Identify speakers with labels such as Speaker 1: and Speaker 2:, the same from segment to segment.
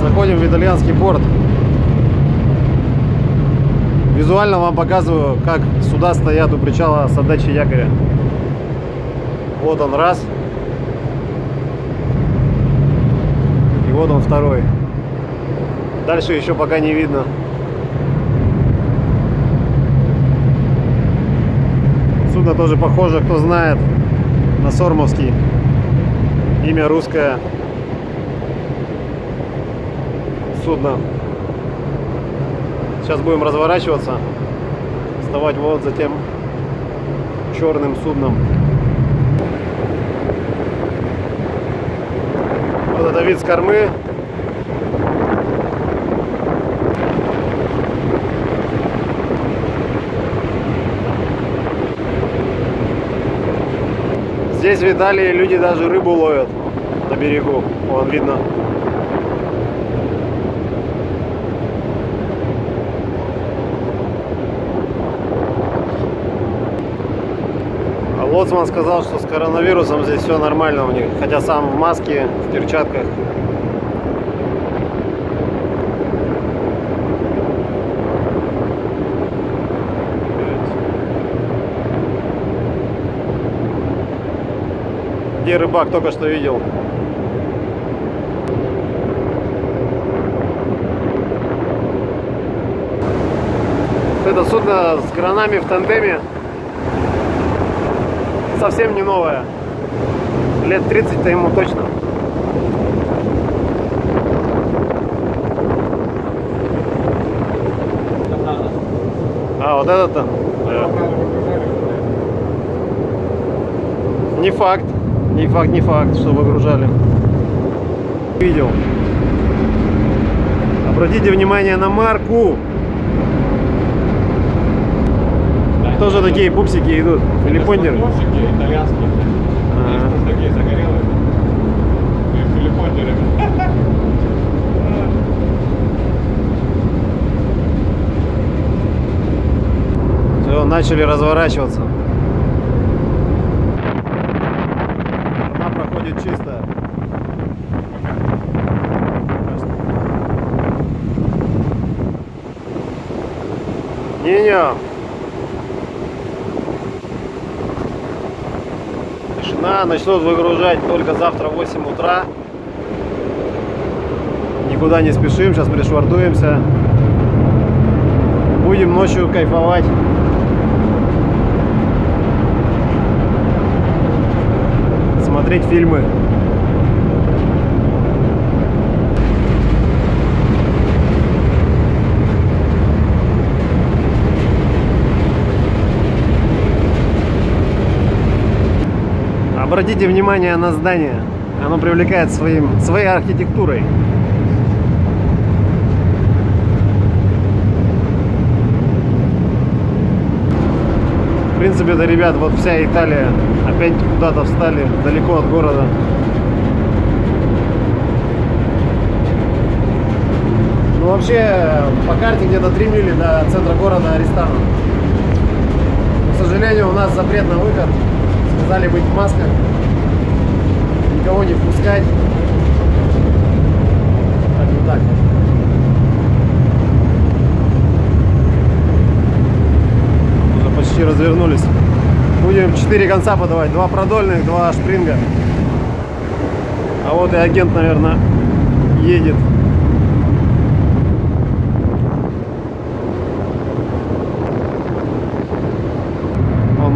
Speaker 1: Заходим в итальянский порт. Визуально вам показываю, как суда стоят у причала с отдачей якоря. Вот он раз. И вот он второй. Дальше еще пока не видно. Судно тоже похоже, кто знает, на Сормовский. Имя русское. Судно. Сейчас будем разворачиваться. Вставать вот за тем черным судном. Вот это вид с кормы. Здесь в Италии люди даже рыбу ловят на берегу. Вон видно. Лоцман сказал, что с коронавирусом здесь все нормально у них. Хотя сам в маске, в перчатках. Где рыбак только что видел. Это судно с кранами в тандеме совсем не новое. Лет 30-то ему точно. А, вот этот-то? Да. Не факт. Не факт, не факт, что выгружали. Видел. Обратите внимание на марку. Тоже такие пупсики идут. Филиппондеры.
Speaker 2: итальянские.
Speaker 1: Ага.
Speaker 2: Есть тоже такие загорелые. И филиппондеры.
Speaker 1: Все, начали разворачиваться. Она проходит чисто. Не-не. Тишина. Начнут выгружать только завтра в 8 утра. Никуда не спешим. Сейчас пришвартуемся. Будем ночью кайфовать. Смотреть фильмы. Обратите внимание на здание. Оно привлекает своим, своей архитектурой. В принципе, это, ребят, вот вся Италия опять куда-то встали, далеко от города. Ну, вообще, по карте где-то 3 мили до центра города Аристана. К сожалению, у нас запрет на выход. Сказали быть в масках. Никого не впускать. Так, вот так вот. Уже почти развернулись. Будем 4 конца подавать. Два продольных, два шпринга. А вот и агент, наверное, едет.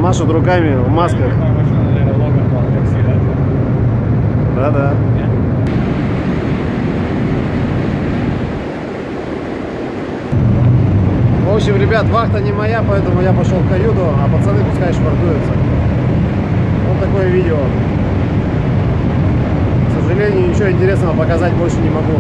Speaker 1: Он машет руками в масках. Да-да. В общем, ребят, вахта не моя, поэтому я пошел в каюту, а пацаны пускай швартуются. Вот такое видео. К сожалению, ничего интересного показать больше не могу.